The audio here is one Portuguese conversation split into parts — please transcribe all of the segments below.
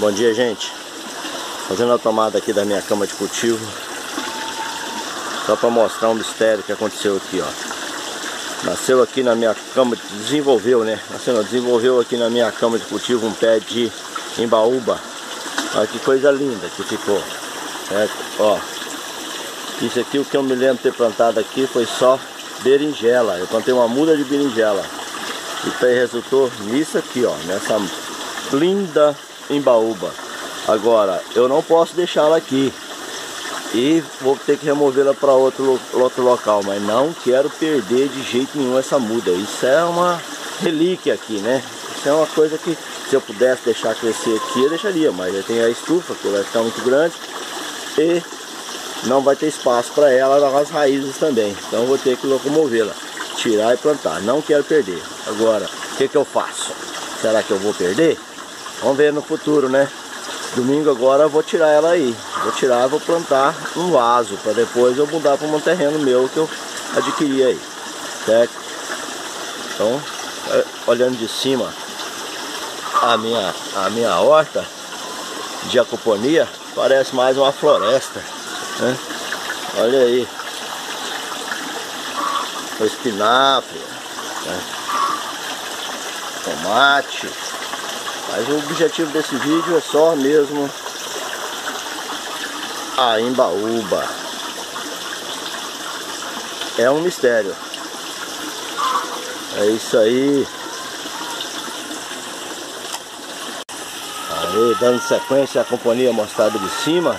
Bom dia, gente. Fazendo a tomada aqui da minha cama de cultivo. Só para mostrar um mistério que aconteceu aqui, ó. Nasceu aqui na minha cama, desenvolveu, né? Nasceu, desenvolveu aqui na minha cama de cultivo um pé de embaúba. Olha que coisa linda que ficou. Certo? Ó. Isso aqui, o que eu me lembro ter plantado aqui foi só berinjela. Eu plantei uma muda de berinjela. E resultou nisso aqui, ó. Nessa linda embaúba. Agora, eu não posso deixá-la aqui. E vou ter que removê-la para outro, outro local. Mas não quero perder de jeito nenhum essa muda. Isso é uma relíquia aqui, né? Isso é uma coisa que se eu pudesse deixar crescer aqui, eu deixaria. Mas já tem a estufa, que vai ficar muito grande. E não vai ter espaço para ela nas raízes também. Então vou ter que locomovê-la, tirar e plantar. Não quero perder. Agora, o que, que eu faço? Será que eu vou perder? Vamos ver no futuro, né? Domingo agora eu vou tirar ela aí. Vou tirar e vou plantar um vaso para depois eu mudar para um terreno meu que eu adquiri aí. Certo? Então, é, olhando de cima a minha, a minha horta de acoponia, parece mais uma floresta. Né? Olha aí. O espinafre, né? tomate. Mas o objetivo desse vídeo é só mesmo a Embaúba. É um mistério. É isso aí. Aí, dando sequência à companhia mostrada de cima.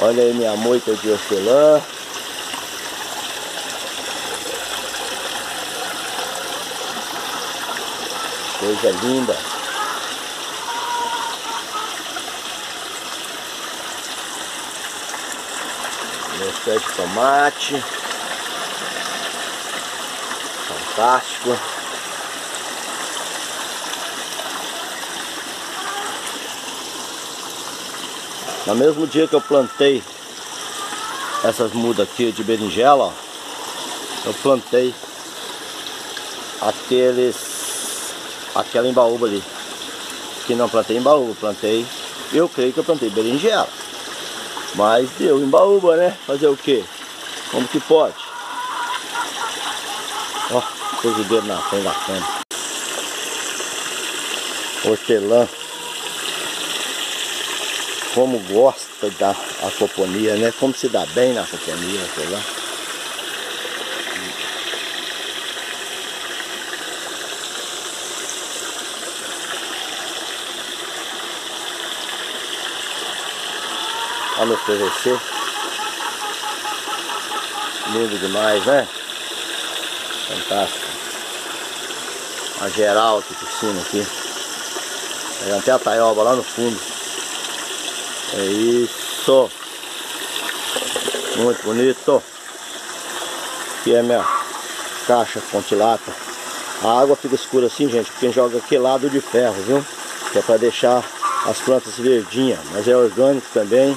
Olha aí minha moita de hortelã. Coisa linda. Meu pé de tomate. Fantástico. No mesmo dia que eu plantei essas mudas aqui de berinjela, ó, eu plantei aqueles aquela embaúba ali. Que não plantei embaúba, plantei, eu creio que eu plantei berinjela. Mas deu embaúba, né? Fazer o que? Como que pode? Ó, pôs o dedo na frente da cama. Hortelã como gosta da acoponia, né? Como se dá bem na acoponia, sei Olha o PVC. Lindo demais, né? Fantástico. A geral aqui por cima aqui. Até a taioba lá no fundo. É isso. Muito bonito. Aqui é minha caixa pontilata. A água fica escura assim, gente, porque joga quelado de ferro, viu? Que é para deixar as plantas verdinhas. Mas é orgânico também,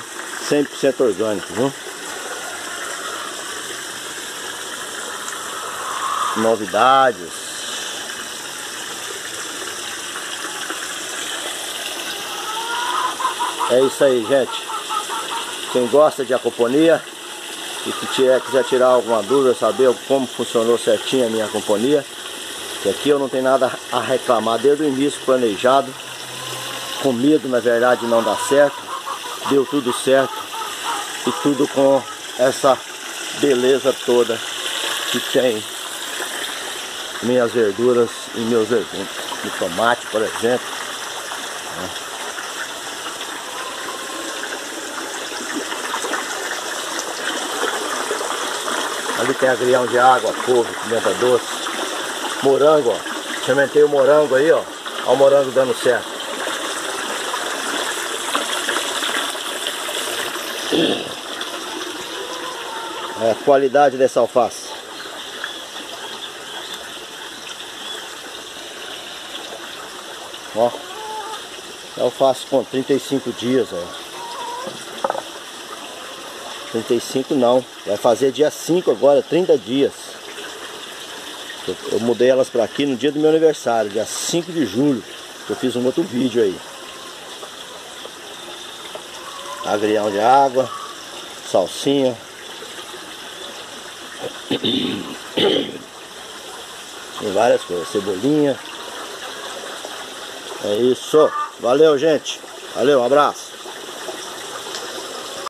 100% orgânico, viu? Novidades. É isso aí, gente. Quem gosta de acoponia e que tiver, quiser tirar alguma dúvida, saber como funcionou certinho a minha companhia, que aqui eu não tenho nada a reclamar desde o início planejado. Com medo, na verdade, não dá certo. Deu tudo certo. E tudo com essa beleza toda que tem minhas verduras e meus legumes. O tomate, por exemplo. Né? Ali tem agrião de água, couve, pimenta doce, morango, ó. Sementei o morango aí, ó. Olha o morango dando certo. A qualidade dessa alface. Ó. Alface com 35 dias, ó. 35 não. Vai fazer dia 5 agora, 30 dias. Eu, eu mudei elas para aqui no dia do meu aniversário, dia 5 de julho. Eu fiz um outro vídeo aí. Agrião de água, salsinha. Tem várias coisas, cebolinha. É isso. Valeu, gente. Valeu, um abraço.